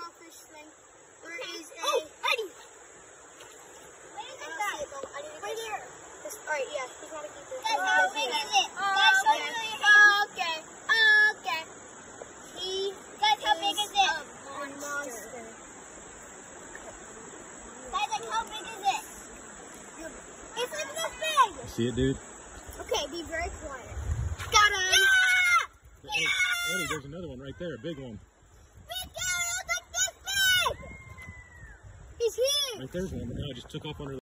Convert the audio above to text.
crawfish thing. There is a. Oh, Eddie! I don't see it, though. I need to Right here. All right, yeah, he's gonna keep this. Guys, how big is it? Guys, show me your Okay, okay. He Guys, how big is it? a monster. Guys, like, how big is it? It's like this big! See it, dude? Okay, be very quiet. Got him. Hey, Eddie, there's another one right there, a big one. Big guy, it's like this big! He's here. Right there's one. Now I just took off under